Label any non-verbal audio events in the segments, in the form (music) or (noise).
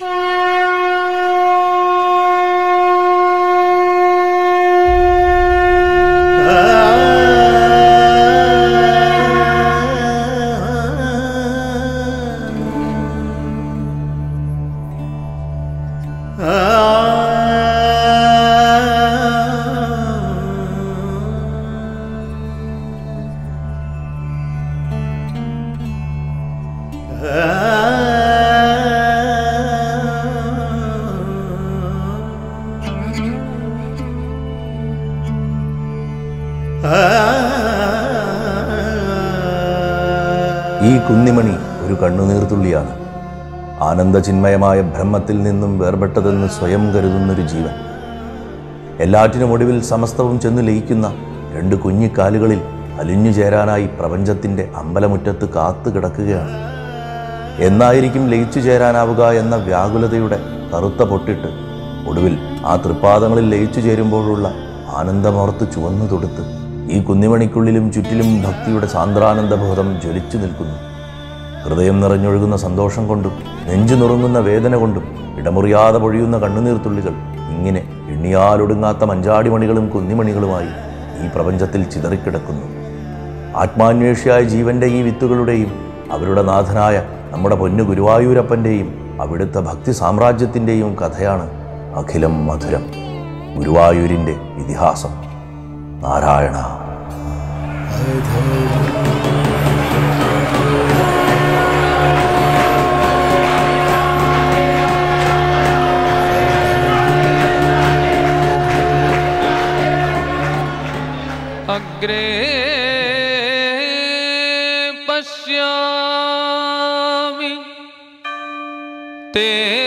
Yeah. (laughs) ആനന്ദചിന്മയമായ ബ്രഹ്മത്തിൽ നിന്നും വേർപെട്ടതെന്ന് സ്വയം കരുതുന്നൊരു ജീവൻ. എല്ലാറ്റിനും ഒടുവിൽ സമസ്തവും ചെന്ന് ലയിക്കുന്ന രണ്ട് കുഞ്ഞിക്കാലുകളിൽ അലിഞ്ഞു ചേരാനായി പ്രപഞ്ചത്തിന്റെ അമ്പലമുറ്റത്ത് കാത്തു കിടക്കുകയാണ്. എന്നായിരിക്കും ലയിച്ചു ചേരാനാവുക എന്ന വ്യാകുലതയുടെ കറുത്ത പൊട്ടിട്ട് ഒടുവിൽ ആ തൃപ്പാദങ്ങളിൽ ലയിച്ചു ചേരുമ്പോഴുള്ള ആനന്ദമോർത്ത് ചുവന്നു തൊടുത്ത് ഈ കുന്നിമണിക്കുള്ളിലും ചുറ്റിലും ഭക്തിയുടെ സാന്ദ്രാനന്ദബോധം ജ്വലിച്ചു നിൽക്കുന്നു. ഹൃദയം നിറഞ്ഞൊഴുകുന്ന സന്തോഷം കൊണ്ടും നെഞ്ചു നുറുങ്ങുന്ന വേദന കൊണ്ടും ഇടമുറിയാതെ പൊഴിയുന്ന കണ്ണുനീർത്തുള്ളികൾ ഇങ്ങനെ എണ്ണിയാലൊടുങ്ങാത്ത മഞ്ചാടിമണികളും കുന്നിമണികളുമായി ഈ പ്രപഞ്ചത്തിൽ ചിതറിക്കിടക്കുന്നു. ആത്മാന്വേഷിയായ ജീവന്റെ ഈ വിത്തുകളുടെയും അവരുടെ നാഥനായ നമ്മുടെ പൊന്നു ഗുരുവായൂരപ്പന്റെയും അവിടുത്തെ ഭക്തി സാമ്രാജ്യത്തിന്റെയും കഥയാണ് അഖിലം മധുരം. ഗുരുവായൂരിന്റെ ഇതിഹാസം. നാരായണ. अग्रे पश्यामि तेजो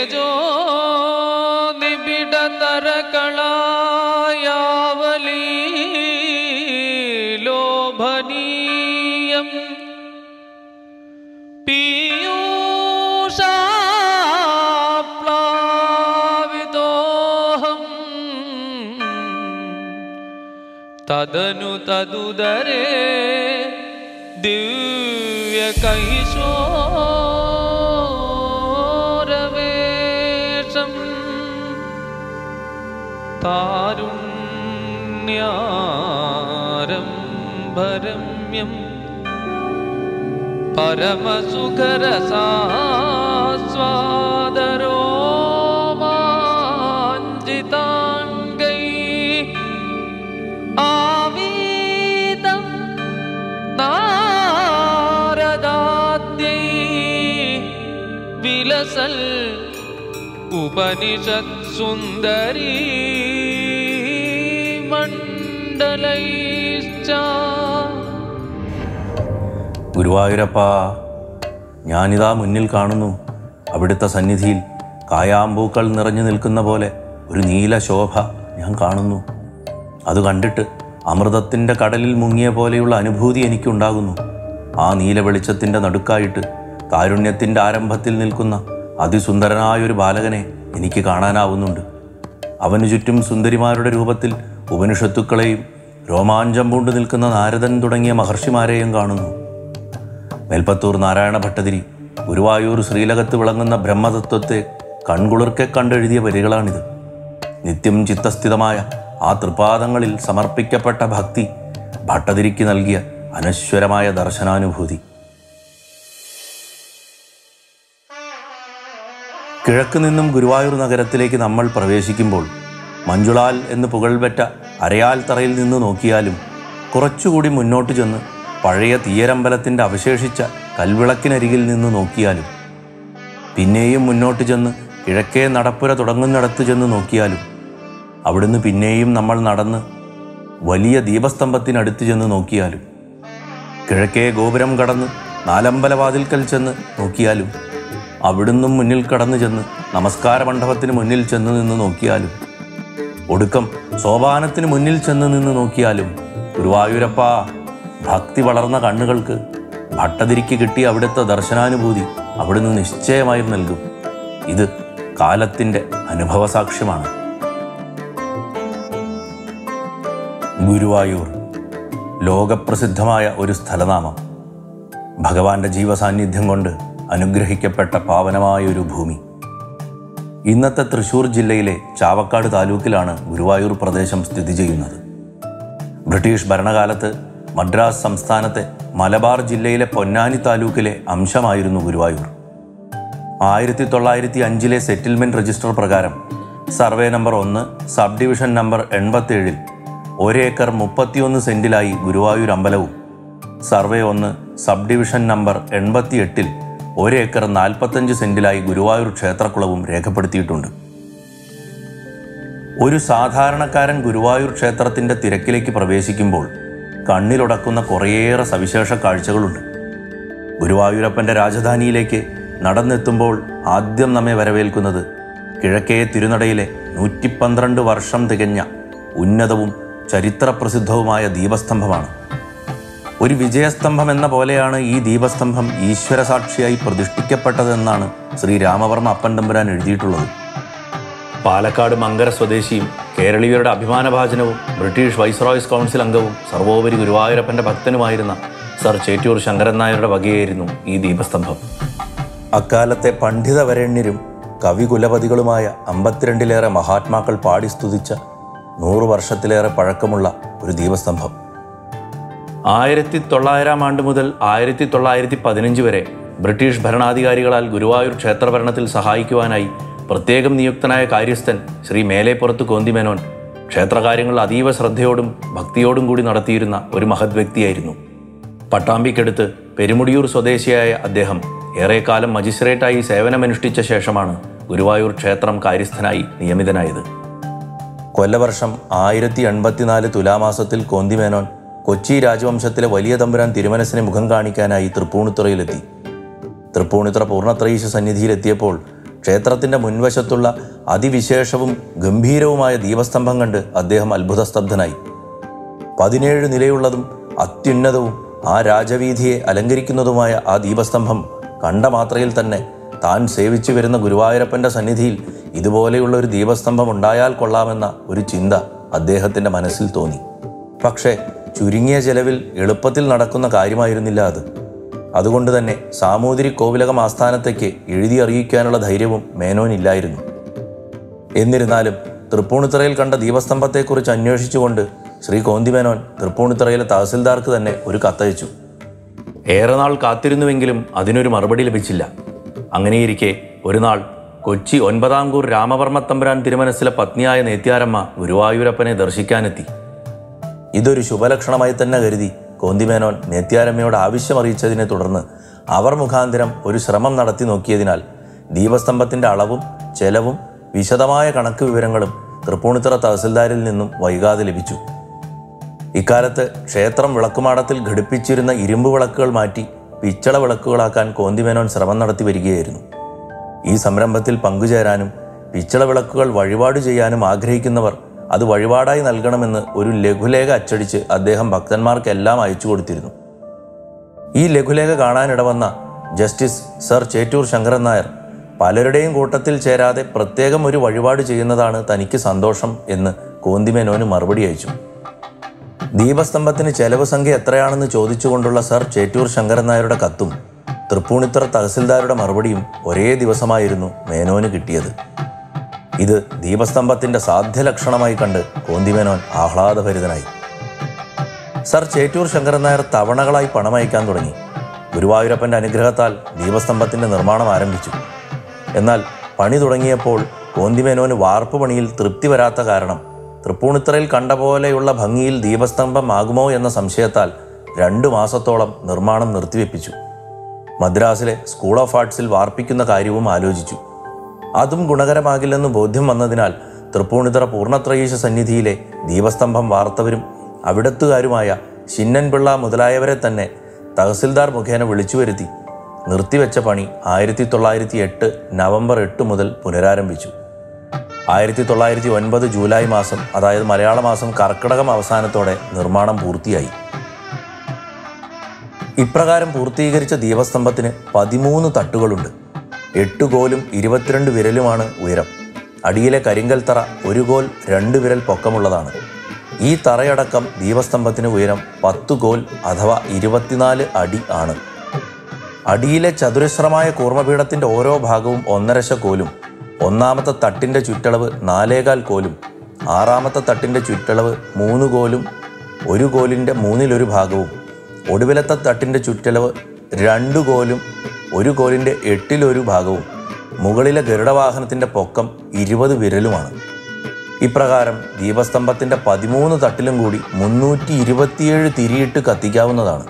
तदनु तदुदरे दिव्यकैशोरवेशम् तारुण्यारम्भरम्यम् परमसुखरसास्वादरो സൽ ഉപനിഷത് സുന്ദരി മണ്ഡലൈശ്ച. ഗുരുവായൂരപ്പ ഞാനിതാ മുന്നിൽ കാണുന്നു. അവിടുത്തെ സന്നിധിയിൽ കായാമ്പൂക്കൾ നിറഞ്ഞു നിൽക്കുന്ന പോലെ ഒരു നീല ശോഭ ഞാൻ കാണുന്നു. അത് കണ്ടിട്ട് അമൃതത്തിന്റെ കടലിൽ മുങ്ങിയ പോലെയുള്ള അനുഭൂതി എനിക്കുണ്ടാകുന്നു. ആ നീല വെളിച്ചത്തിന്റെ നടുക്കായിട്ട് കാരുണ്യത്തിന്റെ ആരംഭത്തിൽ നിൽക്കുന്ന അതിസുന്ദരനായൊരു ബാലകനെ എനിക്ക് കാണാനാവുന്നുണ്ട്. അവനു ചുറ്റും സുന്ദരിമാരുടെ രൂപത്തിൽ ഉപനിഷത്തുക്കളെയും രോമാഞ്ചം പൂണ്ടു നിൽക്കുന്ന നാരദൻ തുടങ്ങിയ മഹർഷിമാരെയും കാണുന്നു. മേൽപ്പത്തൂർ നാരായണ ഭട്ടതിരി ഗുരുവായൂർ ശ്രീലകത്ത് വിളങ്ങുന്ന ബ്രഹ്മതത്വത്തെ കൺകുളിർക്കെ കണ്ടെഴുതിയ വരികളാണിത്. നിത്യം ചിത്തസ്ഥിതമായ ആ തൃപാദങ്ങളിൽ സമർപ്പിക്കപ്പെട്ട ഭക്തി ഭട്ടതിരിക്ക് നൽകിയ അനശ്വരമായ ദർശനാനുഭൂതി. കിഴക്ക് നിന്നും ഗുരുവായൂർ നഗരത്തിലേക്ക് നമ്മൾ പ്രവേശിക്കുമ്പോൾ മഞ്ജുളാൽ എന്ന് പുകൾപെറ്റ അരയാൽ തറയിൽ നിന്ന് നോക്കിയാലും കുറച്ചുകൂടി മുന്നോട്ട് ചെന്ന് പഴയ തീയരമ്പലത്തിന്റെ അവശേഷിച്ച കൽവിളക്കിനരികിൽ നിന്ന് നോക്കിയാലും പിന്നെയും മുന്നോട്ട് ചെന്ന് കിഴക്കേ നടപ്പുര തുടങ്ങുന്നിടത്ത് ചെന്ന് നോക്കിയാലും അവിടുന്ന് പിന്നെയും നമ്മൾ നടന്ന് വലിയ ദീപസ്തംഭത്തിനടുത്ത് ചെന്ന് നോക്കിയാലും കിഴക്കേ ഗോപുരം കടന്ന് നാലമ്പലവാതിൽക്കൽ ചെന്ന് നോക്കിയാലും അവിടുന്നും മുന്നിൽ കടന്നു ചെന്ന് നമസ്കാര മണ്ഡപത്തിന് മുന്നിൽ ചെന്ന് നിന്ന് നോക്കിയാലും ഒടുക്കം സോപാനത്തിന് മുന്നിൽ ചെന്ന് നിന്ന് നോക്കിയാലും ഗുരുവായൂരപ്പ ഭക്തി വളർന്ന കണ്ണുകൾക്ക് ഭട്ടതിരിക്ക് കിട്ടിയ അവിടുത്തെ ദർശനാനുഭൂതി അവിടുന്ന് നിശ്ചയമായും നൽകും. ഇത് കാലത്തിന്റെ അനുഭവസാക്ഷ്യമാണ്. ഗുരുവായൂർ ലോകപ്രസിദ്ധമായ ഒരു സ്ഥലനാമം. ഭഗവാന്റെ ജീവസാന്നിധ്യം കൊണ്ട് അനുഗ്രഹിക്കപ്പെട്ട പാവനമായൊരു ഭൂമി. ഇന്നത്തെ തൃശൂർ ജില്ലയിലെ ചാവക്കാട് താലൂക്കിലാണ് ഗുരുവായൂർ പ്രദേശം സ്ഥിതി ചെയ്യുന്നത്. ബ്രിട്ടീഷ് ഭരണകാലത്ത് മദ്രാസ് സംസ്ഥാനത്തെ മലബാർ ജില്ലയിലെ പൊന്നാനി താലൂക്കിലെ അംശമായിരുന്നു ഗുരുവായൂർ. ആയിരത്തി തൊള്ളായിരത്തി അഞ്ചിലെ സെറ്റിൽമെന്റ് രജിസ്റ്റർ പ്രകാരം സർവേ നമ്പർ ഒന്ന് സബ് ഡിവിഷൻ നമ്പർ എൺപത്തേഴിൽ ഒരേക്കർ മുപ്പത്തിയൊന്ന് സെന്റിലായി ഗുരുവായൂർ അമ്പലവും. സർവേ ഒന്ന് സബ് ഡിവിഷൻ നമ്പർ എൺപത്തിയെട്ടിൽ ഒരേക്കർ നാൽപ്പത്തഞ്ച് സെന്റിലായി ഗുരുവായൂർ ക്ഷേത്രക്കുളവും രേഖപ്പെടുത്തിയിട്ടുണ്ട്. ഒരു സാധാരണക്കാരൻ ഗുരുവായൂർ ക്ഷേത്രത്തിന്റെ തിരക്കിലേക്ക് പ്രവേശിക്കുമ്പോൾ കണ്ണിലുടക്കുന്ന കുറേയേറെ സവിശേഷ കാഴ്ചകളുണ്ട്. ഗുരുവായൂരപ്പന്റെ രാജധാനിയിലേക്ക് നടന്നെത്തുമ്പോൾ ആദ്യം നമ്മെ വരവേൽക്കുന്നത് കിഴക്കേ തിരുനടയിലെ നൂറ്റി പന്ത്രണ്ട് വർഷം തികഞ്ഞ ഉന്നതവും ചരിത്രപ്രസിദ്ധവുമായ ദീപസ്തംഭമാണ്. ഒരു വിജയസ്തംഭം എന്ന പോലെയാണ് ഈ ദീപസ്തംഭം ഈശ്വരസാക്ഷിയായി പ്രതിഷ്ഠിക്കപ്പെട്ടതെന്നാണ് ശ്രീ രാമവർമ്മ അപ്പൻ തമ്പുരാൻ എഴുതിയിട്ടുള്ളത്. പാലക്കാട് മങ്കര സ്വദേശിയും കേരളീയരുടെ അഭിമാനഭാജനവും ബ്രിട്ടീഷ് വൈസ്രോയ്സ് കൗൺസിൽ അംഗവും സർവോപരി ഗുരുവായൂരപ്പന്റെ ഭക്തനുമായിരുന്ന സർ ചേറ്റൂർ ശങ്കരൻ നായരുടെ വകയായിരുന്നു ഈ ദീപസ്തംഭം. അക്കാലത്തെ പണ്ഡിത വരണ്യരും കവികുലപതികളുമായ അമ്പത്തിരണ്ടിലേറെ മഹാത്മാക്കൾ പാടി സ്തുതിച്ച നൂറു വർഷത്തിലേറെ പഴക്കമുള്ള ഒരു ദീപസ്തംഭം. ആയിരത്തി തൊള്ളായിരം ആണ്ട് മുതൽ ആയിരത്തി തൊള്ളായിരത്തി പതിനഞ്ച് വരെ ബ്രിട്ടീഷ് ഭരണാധികാരികളാൽ ഗുരുവായൂർ ക്ഷേത്രഭരണത്തിൽ സഹായിക്കുവാനായി പ്രത്യേകം നിയുക്തനായ കാര്യസ്ഥൻ ശ്രീ മേലേപ്പുറത്ത് കോന്തിമേനോൻ ക്ഷേത്രകാര്യങ്ങൾ അതീവ ശ്രദ്ധയോടും ഭക്തിയോടും കൂടി നടത്തിയിരുന്ന ഒരു മഹത് വ്യക്തിയായിരുന്നു. പട്ടാമ്പിക്കടുത്ത് പെരുമുടിയൂർ സ്വദേശിയായ അദ്ദേഹം ഏറെക്കാലം മജിസ്ട്രേറ്റായി സേവനമനുഷ്ഠിച്ച ശേഷമാണ് ഗുരുവായൂർ ക്ഷേത്രം കാര്യസ്ഥനായി നിയമിതനായത്. കൊല്ലവർഷം ആയിരത്തി എൺപത്തിനാല് തുലാമാസത്തിൽ കോന്തിമേനോൻ കൊച്ചി രാജവംശത്തിലെ വലിയ തമ്പുരാൻ തിരുമനസിനെ മുഖം കാണിക്കാനായി തൃപ്പൂണിത്തുറയിലെത്തി. തൃപ്പൂണിത്തുറ പൂർണത്രയീശ സന്നിധിയിലെത്തിയപ്പോൾ ക്ഷേത്രത്തിന്റെ മുൻവശത്തുള്ള അതിവിശേഷവും ഗംഭീരവുമായ ദീപസ്തംഭം കണ്ട് അദ്ദേഹം അത്ഭുതസ്തബ്ധനായി. പതിനേഴ് നിലയുള്ളതും അത്യുന്നതവും ആ രാജവീതിയെ അലങ്കരിക്കുന്നതുമായ ആ ദീപസ്തംഭം കണ്ട മാത്രയിൽ തന്നെ താൻ സേവിച്ചു വരുന്ന ഗുരുവായൂരപ്പന്റെ സന്നിധിയിൽ ഇതുപോലെയുള്ള ഒരു ദീപസ്തംഭം ഉണ്ടായാൽ കൊള്ളാമെന്ന ഒരു ചിന്ത അദ്ദേഹത്തിന്റെ മനസ്സിൽ തോന്നി. പക്ഷേ ചുരുങ്ങിയ ചെലവിൽ എളുപ്പത്തിൽ നടക്കുന്ന കാര്യമായിരുന്നില്ല അത്. അതുകൊണ്ട് തന്നെ സാമൂതിരി കോവിലകം ആസ്ഥാനത്തേക്ക് എഴുതി അറിയിക്കാനുള്ള ധൈര്യവും മേനോനില്ലായിരുന്നു. എന്നിരുന്നാലും തൃപ്പൂണിത്തറയിൽ കണ്ട ദീപസ്തംഭത്തെക്കുറിച്ച് അന്വേഷിച്ചുകൊണ്ട് ശ്രീ കോന്തിമേനോൻ തൃപ്പൂണിത്തറയിലെ തഹസിൽദാർക്ക് തന്നെ ഒരു കത്തയച്ചു. ഏറെ നാൾ കാത്തിരുന്നുവെങ്കിലും അതിനൊരു മറുപടി ലഭിച്ചില്ല. അങ്ങനെയിരിക്കെ ഒരു നാൾ കൊച്ചി ഒൻപതാംകൂർ രാമവർമ്മ തമ്പുരാൻ തിരുമനസ്സിലെ പത്നിയായ നേത്യാരമ്മ ഗുരുവായൂരപ്പനെ ദർശിക്കാനെത്തി. ഇതൊരു ശുഭലക്ഷണമായി തന്നെ കരുതി കോന്തിമേനോൻ ആവശ്യം അറിയിച്ചതിനെ തുടർന്ന് അവർ മുഖാന്തരം ഒരു ശ്രമം നടത്തി നോക്കിയതിനാൽ ദീപസ്തംഭത്തിന്റെ അളവും ചെലവും വിശദമായ കണക്ക് വിവരങ്ങളും തൃപ്പൂണിത്തുറ തഹസിൽദാരിൽ നിന്നും വൈകാതെ ലഭിച്ചു. ഇക്കാലത്ത് ക്ഷേത്രം വിളക്കുമാടത്തിൽ ഘടിപ്പിച്ചിരുന്ന ഇരുമ്പ് വിളക്കുകൾ മാറ്റി പിച്ചള വിളക്കുകളാക്കാൻ കോന്തിമേനോൻ ശ്രമം നടത്തി വരികയായിരുന്നു. ഈ സംരംഭത്തിൽ പങ്കുചേരാനും പിച്ചള വിളക്കുകൾ വഴിപാട് ചെയ്യാനും ആഗ്രഹിക്കുന്നവർ അത് വഴിപാടായി നൽകണമെന്ന് ഒരു ലഘുലേഖ അച്ചടിച്ച് അദ്ദേഹം ഭക്തന്മാർക്കെല്ലാം അയച്ചു കൊടുത്തിരുന്നു. ഈ ലഘുലേഖ കാണാനിടവന്ന ജസ്റ്റിസ് സർ ചേറ്റൂർ ശങ്കരൻ നായർ പലരുടെയും കൂട്ടത്തിൽ ചേരാതെ പ്രത്യേകം ഒരു വഴിപാട് ചെയ്യുന്നതാണ് തനിക്ക് സന്തോഷം എന്ന് കോന്തിമേനോന് മറുപടി അയച്ചു. ദീപസ്തംഭത്തിന് ചെലവ് സംഖ്യ എത്രയാണെന്ന് ചോദിച്ചുകൊണ്ടുള്ള സർ ചേറ്റൂർ ശങ്കരൻ നായരുടെ കത്തും തൃപ്പൂണിത്തുറ തഹസിൽദാരുടെ മറുപടിയും ഒരേ ദിവസമായിരുന്നു മേനോന് കിട്ടിയത്. ഇത് ദീപസ്തംഭത്തിന്റെ സാധ്യലക്ഷണമായി കണ്ട് കോന്തിമേനോൻ ആഹ്ലാദഭരിതനായി. സർ ചേറ്റൂർ ശങ്കരൻ നായർ തവണകളായി പണമയക്കാൻ തുടങ്ങി. ഗുരുവായൂരപ്പന്റെ അനുഗ്രഹത്താൽ ദീപസ്തംഭത്തിന്റെ നിർമ്മാണം ആരംഭിച്ചു. എന്നാൽ പണി തുടങ്ങിയപ്പോൾ കോന്തിമേനോന് വാർപ്പ് പണിയിൽ തൃപ്തി വരാത്ത കാരണം തൃപ്പൂണിത്തറയിൽ കണ്ട പോലെയുള്ള ഭംഗിയിൽ ദീപസ്തംഭമാകുമോ എന്ന സംശയത്താൽ രണ്ടു മാസത്തോളം നിർമ്മാണം നിർത്തിവെപ്പിച്ചു. മദ്രാസിലെ സ്കൂൾ ഓഫ് ആർട്സിൽ വാർപ്പിക്കുന്ന കാര്യവും ആലോചിച്ചു. അതും ഗുണകരമാകില്ലെന്ന് ബോധ്യം വന്നതിനാൽ തൃപ്പൂണിത്തറ പൂർണത്രയീശ സന്നിധിയിലെ ദീപസ്തംഭം വാർത്തവരും അവിടത്തുകാരുമായ ശിന്നൻപിള്ള മുതലായവരെ തന്നെ തഹസിൽദാർ മുഖേന വിളിച്ചു വരുത്തി നിർത്തിവെച്ച പണി ആയിരത്തി തൊള്ളായിരത്തി എട്ട് നവംബർ എട്ട് മുതൽ പുനരാരംഭിച്ചു. ആയിരത്തി തൊള്ളായിരത്തി ഒൻപത് ജൂലൈ മാസം അതായത് മലയാള മാസം കർക്കിടകം അവസാനത്തോടെ നിർമ്മാണം പൂർത്തിയായി. ഇപ്രകാരം പൂർത്തീകരിച്ച ദീപസ്തംഭത്തിന് പതിമൂന്ന് തട്ടുകളുണ്ട്. എട്ട് കോലും ഇരുപത്തിരണ്ട് വിരലുമാണ് ഉയരം. അടിയിലെ കരിങ്കൽ തറ ഒരു കോൽ രണ്ട് വിരൽ പൊക്കമുള്ളതാണ്. ഈ തറയടക്കം ദീപസ്തംഭത്തിന് ഉയരം പത്ത് കോൽ അഥവാ ഇരുപത്തിനാല് അടി ആണ്. അടിയിലെ ചതുരശ്രമായ കൂർമ്മപീഠത്തിന്റെ ഓരോ ഭാഗവും ഒന്നരശ കോലും ഒന്നാമത്തെ തട്ടിന്റെ ചുറ്റളവ് നാലേകാൽ കോലും ആറാമത്തെ തട്ടിന്റെ ചുറ്റളവ് മൂന്ന് കോലും ഒരു കോലിന്റെ മൂന്നിലൊരു ഭാഗവും ഒടുവിലത്തെ തട്ടിന്റെ ചുറ്റളവ് രണ്ട് കോലും ഒരു കോലിന്റെ എട്ടിലൊരു ഭാഗവും മുകളിലെ ഗരുഡവാഹനത്തിന്റെ പൊക്കം ഇരുപത് വിരലുമാണ്. ഇപ്രകാരം ദീപസ്തംഭത്തിന്റെ പതിമൂന്ന് തട്ടിലും കൂടി മുന്നൂറ്റി ഇരുപത്തിയേഴ് തിരിയിട്ട് കത്തിക്കാവുന്നതാണ്.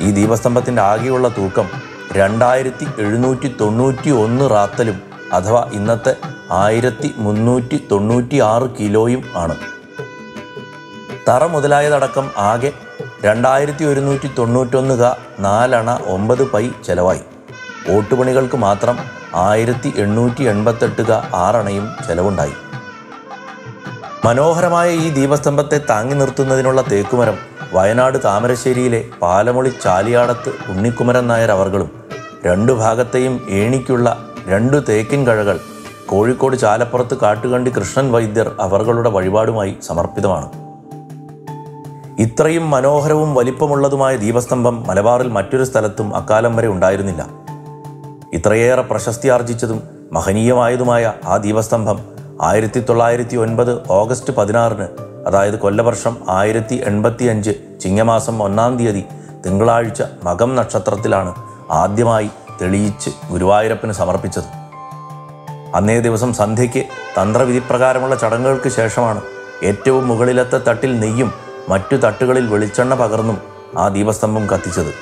ഈ ദീപസ്തംഭത്തിന്റെ ആകെയുള്ള തൂക്കം രണ്ടായിരത്തി എഴുന്നൂറ്റി തൊണ്ണൂറ്റി ഒന്ന് റാത്തലും അഥവാ ഇന്നത്തെ ആയിരത്തി മുന്നൂറ്റി തൊണ്ണൂറ്റി ആറ് കിലോയും ആണ്. തറ മുതലായതടക്കം ആകെ രണ്ടായിരത്തി ഒരുന്നൂറ്റി തൊണ്ണൂറ്റൊന്ന് ക നാലണ ഒമ്പത് പൈ ചെലവായി. ഓട്ടുപണികൾക്ക് മാത്രം ആയിരത്തി എണ്ണൂറ്റി എൺപത്തെട്ട് ക ആറണയും ചെലവുണ്ടായി. മനോഹരമായ ഈ ദീപസ്തംഭത്തെ താങ്ങി നിർത്തുന്നതിനുള്ള തേക്കുമരം വയനാട് താമരശ്ശേരിയിലെ പാലമൊളി ചാലിയാടത്ത് ഉണ്ണിക്കുമരൻ നായർ അവർകളും രണ്ടു ഭാഗത്തെയും ഏണിക്കുള്ള രണ്ടു തേക്കിൻ കഴകൾ കോഴിക്കോട് ചാലപ്പുറത്ത് കാട്ടുകണ്ടി കൃഷ്ണൻ വൈദ്യർ അവർകളുടെ വഴിപാടുമായി സമർപ്പിതമാണ്. ഇത്രയും മനോഹരവും വലിപ്പമുള്ളതുമായ ദീപസ്തംഭം മലബാറിൽ മറ്റൊരു സ്ഥലത്തും അക്കാലം വരെ ഉണ്ടായിരുന്നില്ല. ഇത്രയേറെ പ്രശസ്തി ആർജിച്ചതും മഹനീയമായതുമായ ആ ദീപസ്തംഭം ആയിരത്തി തൊള്ളായിരത്തി ഒൻപത് ഓഗസ്റ്റ് പതിനാറിന് അതായത് കൊല്ലവർഷം ആയിരത്തി എൺപത്തി അഞ്ച് ചിങ്ങമാസം ഒന്നാം തീയതി തിങ്കളാഴ്ച മകം നക്ഷത്രത്തിലാണ് ആദ്യമായി തെളിയിച്ച് ഗുരുവായൂരപ്പന് സമർപ്പിച്ചത്. അന്നേ ദിവസം സന്ധ്യയ്ക്ക് തന്ത്രവിധിപ്രകാരമുള്ള ചടങ്ങുകൾക്ക് ശേഷമാണ് ഏറ്റവും മുകളിലത്തെ തട്ടിൽ നെയ്യും മറ്റു തട്ടുകളിൽ വെളിച്ചെണ്ണ പകർന്നും ആ ദീപസ്തംഭം കത്തിച്ചത്.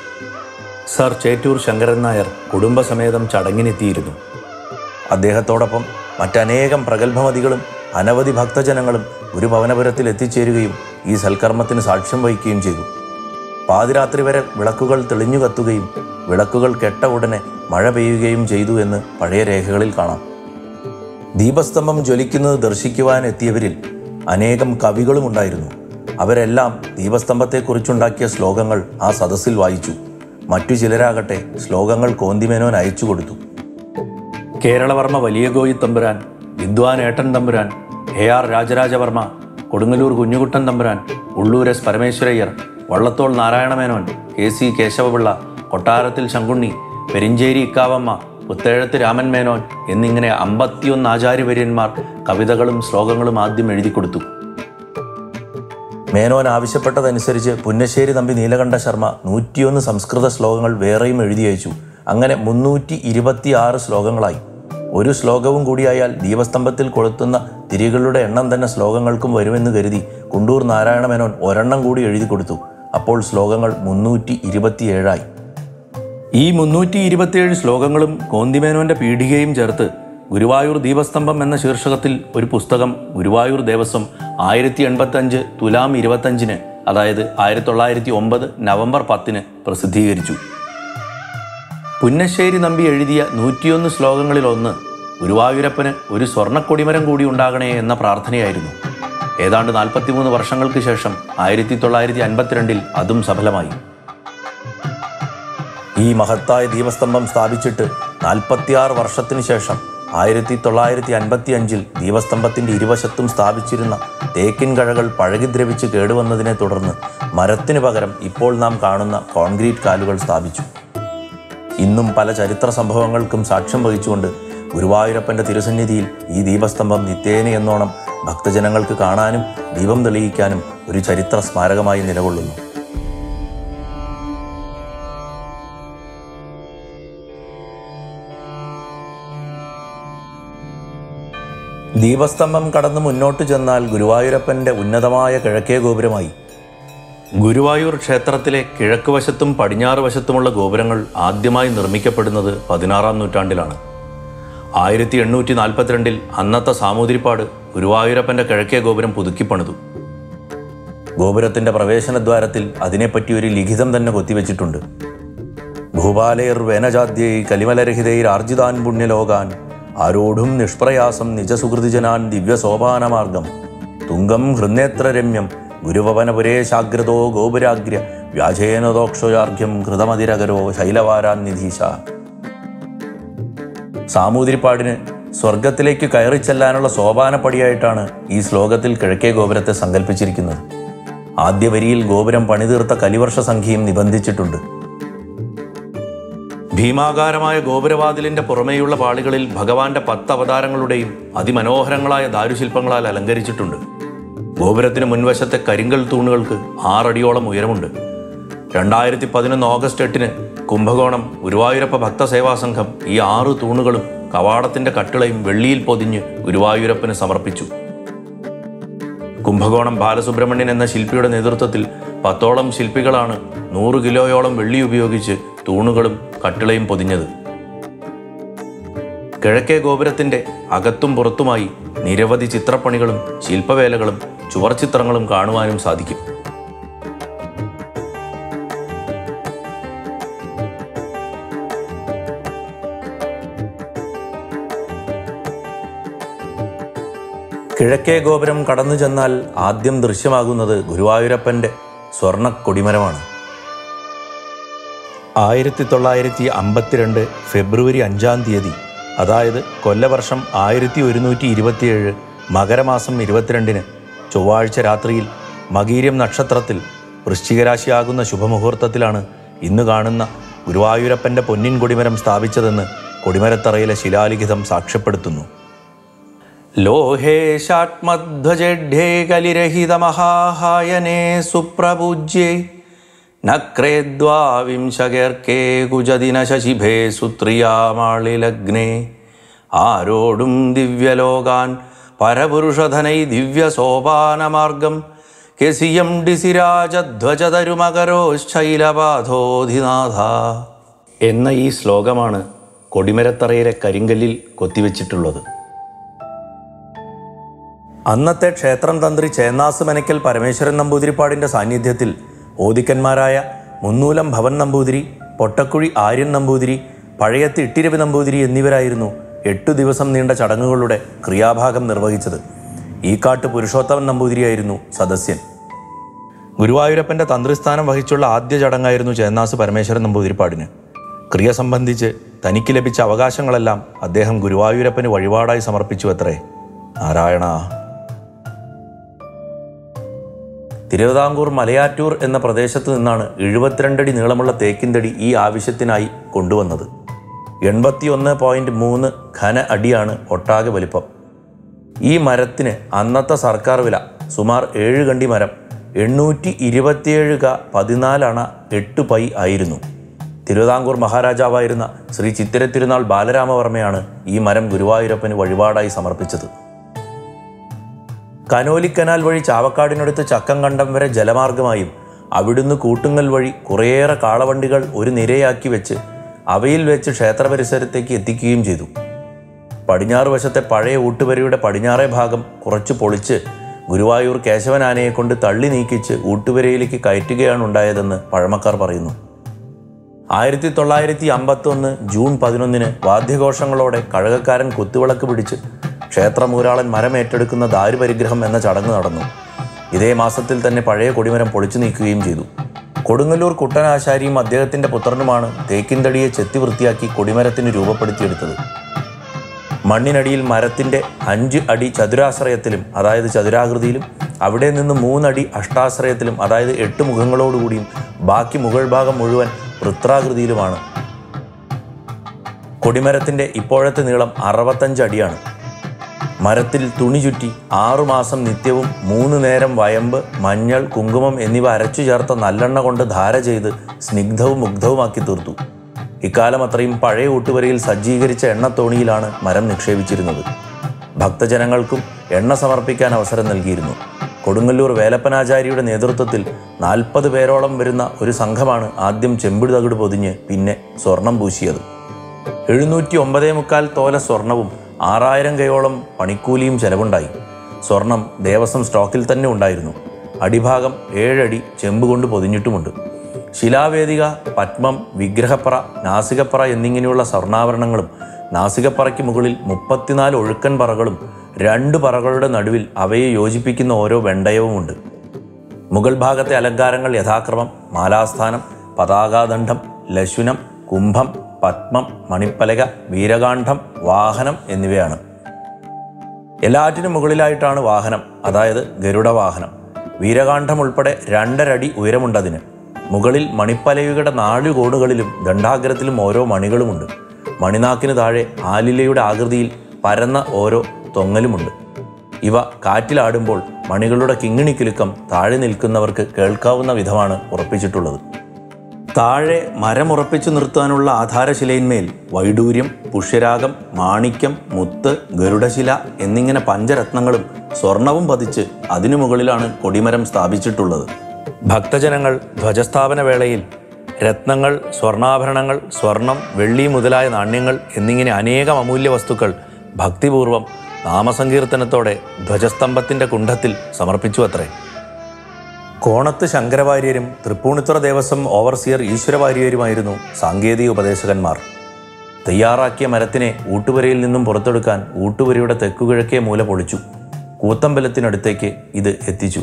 സർ ചേറ്റൂർ ശങ്കരൻ നായർ കുടുംബസമേതം ചടങ്ങിനെത്തിയിരുന്നു. അദ്ദേഹത്തോടൊപ്പം മറ്റനേകം പ്രഗത്ഭമതികളും അനവധി ഭക്തജനങ്ങളും ഒരു ഭവനപുരത്തിൽ എത്തിച്ചേരുകയും ഈ സൽക്കർമ്മത്തിന് സാക്ഷ്യം വഹിക്കുകയും ചെയ്തു. പാതിരാത്രി വരെ വിളക്കുകൾ തെളിഞ്ഞു കത്തുകയും വിളക്കുകൾ കെട്ട ഉടനെ മഴ പെയ്യുകയും ചെയ്തു എന്ന് പഴയ രേഖകളിൽ കാണാം. ദീപസ്തംഭം ജ്വലിക്കുന്നത് ദർശിക്കുവാൻ എത്തിയവരിൽ അനേകം കവികളും ഉണ്ടായിരുന്നു അവരെല്ലാം ദീപസ്തംഭത്തെക്കുറിച്ചുണ്ടാക്കിയ ശ്ലോകങ്ങൾ ആ സദസ്സിൽ വായിച്ചു. മറ്റു ചിലരാകട്ടെ ശ്ലോകങ്ങൾ കോന്തിമേനോൻ അയച്ചു കൊടുത്തു. കേരളവർമ്മ വലിയ ഗോയി Thampuran Vidwan Ettan Thampuran A R Rajaraja Varma Kodungallur Kunjukuttan Thampuran Ulloor S Parameswara Iyer Vallathol Narayana Menon K C Kesavapillai Kottarathil Sankunni Perinchery Ikkavamma Puthezhath Raman Menon എന്നിങ്ങനെ അമ്പത്തിയൊന്ന് ആചാര്യവര്യന്മാർ കവിതകളും ശ്ലോകങ്ങളും ആദ്യം എഴുതി കൊടുത്തു മേനോൻ ആവശ്യപ്പെട്ടതനുസരിച്ച് പുന്നശ്ശേരി തമ്പി നീലകണ്ഠ ശർമ്മ നൂറ്റിയൊന്ന് സംസ്കൃത ശ്ലോകങ്ങൾ വേറെയും എഴുതി അയച്ചു. അങ്ങനെ മുന്നൂറ്റി ഇരുപത്തിയാറ് ശ്ലോകങ്ങളായി. ഒരു ശ്ലോകവും കൂടിയായാൽ ദീപസ്തംഭത്തിൽ കൊളുത്തുന്ന തിരികളുടെ എണ്ണം തന്നെ ശ്ലോകങ്ങൾക്കും വരുമെന്ന് കരുതി കുണ്ടൂർ നാരായണ മേനോൻ ഒരെണ്ണം കൂടി എഴുതി കൊടുത്തു. അപ്പോൾ ശ്ലോകങ്ങൾ മുന്നൂറ്റി ഇരുപത്തിയേഴായി ഈ മുന്നൂറ്റി ഇരുപത്തിയേഴ് ശ്ലോകങ്ങളും കോന്തിമേനോന്റെ പീഠികയും ചേർത്ത് ഗുരുവായൂർ ദീപസ്തംഭം എന്ന ശീർഷകത്തിൽ ഒരു പുസ്തകം ഗുരുവായൂർ ദേവസ്വം ആയിരത്തി എൺപത്തഞ്ച് തുലാം ഇരുപത്തഞ്ചിന് അതായത് ആയിരത്തി തൊള്ളായിരത്തി ഒമ്പത് നവംബർ പത്തിന് പ്രസിദ്ധീകരിച്ചു. പുന്നശ്ശേരി നമ്പി എഴുതിയ നൂറ്റിയൊന്ന് ശ്ലോകങ്ങളിലൊന്ന് ഗുരുവായൂരപ്പന് ഒരു സ്വർണക്കൊടിമരം കൂടി ഉണ്ടാകണേ എന്ന പ്രാർത്ഥനയായിരുന്നു. ഏതാണ്ട് നാൽപ്പത്തിമൂന്ന് വർഷങ്ങൾക്ക് ശേഷം ആയിരത്തി തൊള്ളായിരത്തി അൻപത്തിരണ്ടിൽ അതും സഫലമായി. ഈ മഹത്തായ ദീപസ്തംഭം സ്ഥാപിച്ചിട്ട് നാൽപ്പത്തിയാറ് വർഷത്തിനു ശേഷം ആയിരത്തി തൊള്ളായിരത്തി അൻപത്തി അഞ്ചിൽ ദീപസ്തംഭത്തിന്റെ ഇരുവശത്തും സ്ഥാപിച്ചിരുന്ന തേക്കിൻ കഴകൾ പഴകിദ്രവിച്ച് കേടുവന്നതിനെ തുടർന്ന് മരത്തിനു പകരം ഇപ്പോൾ നാം കാണുന്ന കോൺക്രീറ്റ് കാലുകൾ സ്ഥാപിച്ചു. ഇന്നും പല ചരിത്ര സംഭവങ്ങൾക്കും സാക്ഷ്യം വഹിച്ചുകൊണ്ട് ഗുരുവായൂരപ്പന്റെ തിരുസന്നിധിയിൽ ഈ ദീപസ്തംഭം നിത്യേന എന്നോണം ഭക്തജനങ്ങൾക്ക് കാണാനും ദീപം തെളിയിക്കാനും ഒരു ചരിത്ര സ്മാരകമായി നിലകൊള്ളുന്നു. ദീപസ്തംഭം കടന്ന് മുന്നോട്ട് ചെന്നാൽ ഗുരുവായൂരപ്പന്റെ ഉന്നതമായ കിഴക്കേ ഗോപുരമായി. ഗുരുവായൂർ ക്ഷേത്രത്തിലെ കിഴക്ക് വശത്തും പടിഞ്ഞാറ് വശത്തുമുള്ള ഗോപുരങ്ങൾ ആദ്യമായി നിർമ്മിക്കപ്പെടുന്നത് പതിനാറാം നൂറ്റാണ്ടിലാണ്. ആയിരത്തി എണ്ണൂറ്റി നാൽപ്പത്തിരണ്ടിൽ അന്നത്തെ സാമൂതിരിപ്പാട് ഗുരുവായൂരപ്പന്റെ കിഴക്കേ ഗോപുരം പുതുക്കിപ്പണിതു. ഗോപുരത്തിന്റെ പ്രവേശനദ്വാരത്തിൽ അതിനെപ്പറ്റി ഒരു ലിഖിതം തന്നെ കൊത്തിവെച്ചിട്ടുണ്ട്. ഭൂപാലയർ വേനജാദ്യൈ കലിമലരഹിതൈർ ആർജിതാൻ പുണ്യലോകാൻ ആരോടും നിഷ്പ്രയാസം നിജസുഹൃതിജനാൻ ദിവ്യസോപാനമാർഗം. തുംഗം ഹൃന്നേത്രരമ്യം ഗുരുഭവനപുരേശാഗ്രതോ ഗോപുരാഗ്ര വ്യാജേനദോക്ഷോയാർഘ്യം ഘൃതമതിരകരോ ശൈലവാരാൻ നിധീശ സാമൂതിരിപ്പാടിന് സ്വർഗത്തിലേക്ക് കയറി ചെല്ലാനുള്ള സോപാനപ്പടിയായിട്ടാണ് ഈ ശ്ലോകത്തിൽ കിഴക്കേ ഗോപുരത്തെ സങ്കല്പിച്ചിരിക്കുന്നത് ആദ്യ വരിയിൽ ഗോപുരം പണിതീർത്ത കലിവർഷ സംഖ്യയും നിബന്ധിച്ചിട്ടുണ്ട്. ഭീമാകാരമായ ഗോപുരവാതിലിന്റെ പുറമേയുള്ള പാളികളിൽ ഭഗവാന്റെ പത്ത് അവതാരങ്ങളുടെയും അതിമനോഹരങ്ങളായ ദാരുശില്പങ്ങളാൽ അലങ്കരിച്ചിട്ടുണ്ട്. ഗോപുരത്തിന് മുൻവശത്തെ കരിങ്കൽ തൂണുകൾക്ക് ആറടിയോളം ഉയരമുണ്ട്. രണ്ടായിരത്തി പതിനൊന്ന് ഓഗസ്റ്റ് എട്ടിന് കുംഭകോണം ഗുരുവായൂരപ്പ ഭക്തസേവാ സംഘം ഈ ആറ് തൂണുകളും കവാടത്തിന്റെ കട്ടിളയും വെള്ളിയിൽ പൊതിഞ്ഞ് ഗുരുവായൂരപ്പന് സമർപ്പിച്ചു. കുംഭകോണം ബാലസുബ്രഹ്മണ്യൻ എന്ന ശില്പിയുടെ നേതൃത്വത്തിൽ പത്തോളം ശില്പികളാണ് നൂറ് കിലോയോളം വെള്ളി ഉപയോഗിച്ച് തൂണുകളും കട്ടിളയും പൊതിഞ്ഞത്. കിഴക്കേ ഗോപുരത്തിന്റെ അകത്തും പുറത്തുമായി നിരവധി ചിത്രപ്പണികളും ശില്പവേലകളും ചുവർച്ചിത്രങ്ങളും കാണുവാനും സാധിക്കും. കിഴക്കേ ഗോപുരം കടന്നു ചെന്നാൽ ആദ്യം ദൃശ്യമാകുന്നത് ഗുരുവായൂരപ്പന്റെ സ്വർണ കൊടിമരമാണ് ആയിരത്തി തൊള്ളായിരത്തി അമ്പത്തിരണ്ട് ഫെബ്രുവരി അഞ്ചാം തീയതി അതായത് കൊല്ലവർഷം ആയിരത്തി ഒരുന്നൂറ്റി ഇരുപത്തിയേഴ് മകരമാസം ഇരുപത്തിരണ്ടിന് ചൊവ്വാഴ്ച രാത്രിയിൽ മകീരം നക്ഷത്രത്തിൽ വൃശ്ചികരാശിയാകുന്ന ശുഭമുഹൂർത്തത്തിലാണ് ഇന്ന് കാണുന്ന ഗുരുവായൂരപ്പന്റെ പൊന്നിൻ കൊടിമരം സ്ഥാപിച്ചതെന്ന് കൊടിമരത്തറയിലെ ശിലാലിഖിതം സാക്ഷ്യപ്പെടുത്തുന്നു. ലോഹേശാത്മധ്വജഡ്ഢേ കലിരഹിതമഹാഹായനേ സുപ്രപൂജ്യേ നക്രേദ്വാവിംശകേർക്കേ കുജദിന ശശിഭേ സുത്രിയാമാളിലഗ്നേ. ആരോടും ദിവ്യലോകാൻ പരപുരുഷധനൈ ദിവ്യസോപാനമാർഗം. കെസിയം ഡിസിരാജധ്വജതരുമകരോശ്ചൈലപാധോധിനാഥ. എന്ന ഈ ശ്ലോകമാണ് കൊടിമരത്തറയിലെ കരിങ്കല്ലിൽ കൊത്തിവെച്ചിട്ടുള്ളത്. അന്നത്തെ ക്ഷേത്രം തന്ത്രി ചേന്നാസ് മനക്കൽ പരമേശ്വരൻ നമ്പൂതിരിപ്പാടിന്റെ സാന്നിധ്യത്തിൽ ഓദിക്കന്മാരായ മുന്നൂലം ഭവൻ നമ്പൂതിരി പൊട്ടക്കുഴി ആര്യൻ നമ്പൂതിരി പഴയത്ത് ഇട്ടിരവി നമ്പൂതിരി എന്നിവരായിരുന്നു എട്ടു ദിവസം നീണ്ട ചടങ്ങുകളുടെ ക്രിയാഭാഗം നിർവഹിച്ചത്. ഈ കാട്ട് പുരുഷോത്തമൻ നമ്പൂതിരിയായിരുന്നു സദസ്യൻ. ഗുരുവായൂരപ്പന്റെ തന്ത്രിസ്ഥാനം വഹിച്ചുള്ള ആദ്യ ചടങ്ങായിരുന്നു ചേന്നാസ് പരമേശ്വരൻ നമ്പൂതിരിപ്പാടിന്. ക്രിയ സംബന്ധിച്ച് തനിക്ക് ലഭിച്ച അവകാശങ്ങളെല്ലാം അദ്ദേഹം ഗുരുവായൂരപ്പന് വഴിപാടായി സമർപ്പിച്ചു അത്രേ നാരായണ. തിരുവിതാംകൂർ മലയാറ്റൂർ എന്ന പ്രദേശത്ത് നിന്നാണ് എഴുപത്തിരണ്ടടി നീളമുള്ള തേക്കിൻതടി ഈ ആവശ്യത്തിനായി കൊണ്ടുവന്നത്. എൺപത്തിയൊന്ന് പോയിന്റ് മൂന്ന് ഘന അടിയാണ് ഒട്ടാകെ വലിപ്പം. ഈ മരത്തിന് അന്നത്തെ സർക്കാർ വില സുമാർ ഏഴ് കണ്ടി മരം എണ്ണൂറ്റി ഇരുപത്തിയേഴ് ക പതിനാലണ എട്ട് പൈ ആയിരുന്നു. തിരുവിതാംകൂർ മഹാരാജാവായിരുന്ന ശ്രീ ചിത്തിര തിരുനാൾ ബാലരാമവർമ്മയാണ് ഈ മരം ഗുരുവായൂരപ്പന് വഴിപാടായി സമർപ്പിച്ചത്. കനോലിക്കനാൽ വഴി ചാവക്കാടിനടുത്ത് ചക്കംകണ്ടം വരെ ജലമാർഗമായും അവിടുന്ന് കൂട്ടുങ്ങൽ വഴി കുറേയേറെ കാളവണ്ടികൾ ഒരു നിരയാക്കി വെച്ച് അവയിൽ വെച്ച് ക്ഷേത്ര പരിസരത്തേക്ക് എത്തിക്കുകയും ചെയ്തു. പടിഞ്ഞാറ് വശത്തെ പഴയ ഊട്ടുവരിയുടെ പടിഞ്ഞാറേ ഭാഗം കുറച്ച് പൊളിച്ച് ഗുരുവായൂർ കേശവനാനയെ കൊണ്ട് തള്ളി നീക്കിച്ച് ഊട്ടുവരയിലേക്ക് കയറ്റുകയാണ് ഉണ്ടായതെന്ന് പഴമക്കാർ പറയുന്നു. ആയിരത്തി തൊള്ളായിരത്തി അമ്പത്തൊന്ന് ജൂൺ പതിനൊന്നിന് വാദ്യഘോഷങ്ങളോടെ കഴകക്കാരൻ കുത്തുവിളക്ക് പിടിച്ച് ക്ഷേത്രമൂരാളൻ മരം ഏറ്റെടുക്കുന്ന ദാരുപരിഗ്രഹം എന്ന ചടങ്ങ് നടന്നു. ഇതേ മാസത്തിൽ തന്നെ പഴയ കൊടിമരം പൊളിച്ചു നീക്കുകയും ചെയ്തു. കൊടുങ്ങല്ലൂർ കുട്ടനാശാരിയും അദ്ദേഹത്തിന്റെ പുത്രനുമാണ് തേക്കിൻതടിയെ ചെത്തി വൃത്തിയാക്കി കൊടിമരത്തിന് രൂപപ്പെടുത്തിയെടുത്തത്. മണ്ണിനടിയിൽ മരത്തിന്റെ അഞ്ച് അടി ചതുരാശ്രയത്തിലും അതായത് ചതുരാകൃതിയിലും അവിടെ നിന്ന് മൂന്നടി അഷ്ടാശ്രയത്തിലും അതായത് എട്ട് മുഖങ്ങളോടുകൂടിയും ബാക്കി മുകൾ ഭാഗം മുഴുവൻ വൃത്രാകൃതിയിലുമാണ്. കൊടിമരത്തിന്റെ ഇപ്പോഴത്തെ നീളം അറുപത്തഞ്ച് അടിയാണ്. മരത്തിൽ തുണി ചുറ്റി ആറുമാസം നിത്യവും മൂന്ന് നേരം വയമ്പ് മഞ്ഞൾ കുങ്കുമം എന്നിവ അരച്ചു ചേർത്ത നല്ലെണ്ണ കൊണ്ട് ധാര ചെയ്ത് സ്നിഗ്ധവും മുഗ്ധവുമാക്കി തീർത്തു. ഇക്കാലം അത്രയും പഴയ ഊട്ടുവരയിൽ സജ്ജീകരിച്ച എണ്ണത്തോണിയിലാണ് മരം നിക്ഷേപിച്ചിരുന്നത്. ഭക്തജനങ്ങൾക്കും എണ്ണ സമർപ്പിക്കാൻ അവസരം നൽകിയിരുന്നു. കൊടുങ്ങല്ലൂർ വേലപ്പനാചാരിയുടെ നേതൃത്വത്തിൽ നാൽപ്പത് പേരോളം വരുന്ന ഒരു സംഘമാണ് ആദ്യം ചെമ്പിടി തകിട് പൊതിഞ്ഞ് പിന്നെ സ്വർണം പൂശിയത്. എഴുന്നൂറ്റി ഒമ്പതേ മുക്കാൽ തോല സ്വർണവും ആറായിരം കയോളം പണിക്കൂലിയും ചെലവുണ്ടായി. സ്വർണം ദേവസ്വം സ്റ്റോക്കിൽ തന്നെ ഉണ്ടായിരുന്നു. അടിഭാഗം ഏഴടി ചെമ്പ് കൊണ്ട് പൊതിഞ്ഞിട്ടുമുണ്ട്. ശിലാവേദിക പത്മം വിഗ്രഹപ്പറ നാസികപ്പറ എന്നിങ്ങനെയുള്ള സ്വർണാഭരണങ്ങളും നാസികപ്പറയ്ക്ക് മുകളിൽ മുപ്പത്തിനാല് ഒഴുക്കൻ പറകളും രണ്ട് പറകളുടെ നടുവിൽ അവയെ യോജിപ്പിക്കുന്ന ഓരോ വെണ്ടയവുമുണ്ട്. മുഗൾ ഭാഗത്തെ അലങ്കാരങ്ങൾ യഥാക്രമം മാലാസ്ഥാനം പതാകാദണ്ഡം ലശുനം കുംഭം പത്മം മണിപ്പലക വീരകാന്ഡം വാഹനം എന്നിവയാണ്. എല്ലാറ്റിനും മുകളിലായിട്ടാണ് വാഹനം അതായത് ഗരുഡ വാഹനം. വീരകാന്ഡം ഉൾപ്പെടെ രണ്ടരടി ഉയരമുണ്ടതിന് മുകളിൽ മണിപ്പലകയുടെ നാലു കോണുകളിലും ദണ്ഡാഗ്രത്തിലും ഓരോ മണികളുമുണ്ട്. മണിനാക്കിന് താഴെ ആലിലയുടെ ആകൃതിയിൽ പരന്ന ഓരോ തൊങ്ങലുമുണ്ട്. ഇവ കാറ്റിലാടുമ്പോൾ മണികളുടെ കിങ്ങിണിക്കിലുക്കം താഴെ നിൽക്കുന്നവർക്ക് കേൾക്കാവുന്ന വിധമാണ് ഉറപ്പിച്ചിട്ടുള്ളത്. താഴെ മരമുറപ്പിച്ചു നിർത്താനുള്ള ആധാരശിലയിന്മേൽ വൈഡൂര്യം പുഷ്യരാഗം മാണിക്യം മുത്ത് ഗരുഡശില എന്നിങ്ങനെ പഞ്ചരത്നങ്ങളും സ്വർണവും പതിച്ച് അതിനു മുകളിലാണ് കൊടിമരം സ്ഥാപിച്ചിട്ടുള്ളത്. ഭക്തജനങ്ങൾ ധ്വജസ്ഥാപന വേളയിൽ രത്നങ്ങൾ സ്വർണാഭരണങ്ങൾ സ്വർണം വെള്ളി മുതലായ നാണ്യങ്ങൾ എന്നിങ്ങനെ അനേകം അമൂല്യ വസ്തുക്കൾ ഭക്തിപൂർവം നാമസങ്കീർത്തനത്തോടെ ധ്വജസ്തംഭത്തിന്റെ കുണ്ഠത്തിൽ സമർപ്പിച്ചു അത്രേ കോണത്ത് ശങ്കരവാര്യരും തൃപ്പൂണിത്തുറ ദേവസ്വം ഓവർസിയർ ഈശ്വരവാര്യരുമായിരുന്നു സാങ്കേതിക ഉപദേശകന്മാർ. തയ്യാറാക്കിയ മരത്തിനെ ഊട്ടുപുരയിൽ നിന്നും പുറത്തെടുക്കാൻ ഊട്ടുപുരയുടെ തെക്കുകിഴക്കേ മൂല പൊളിച്ചു. കൂത്തമ്പലത്തിനടുത്തേക്ക് ഇത് എത്തിച്ചു.